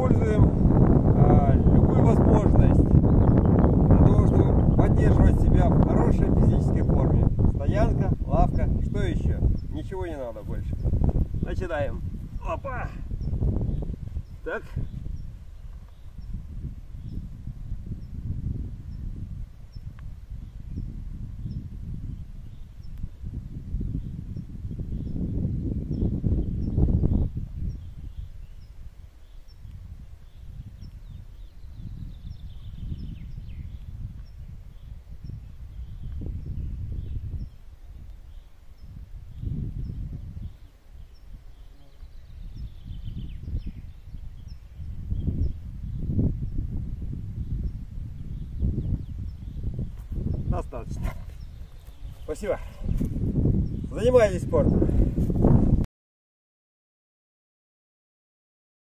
используем а, любую возможность для того, чтобы поддерживать себя в хорошей физической форме. Стоянка, лавка, что еще? Ничего не надо больше. Начинаем. Опа! Достаточно. Спасибо. Занимайтесь спортом.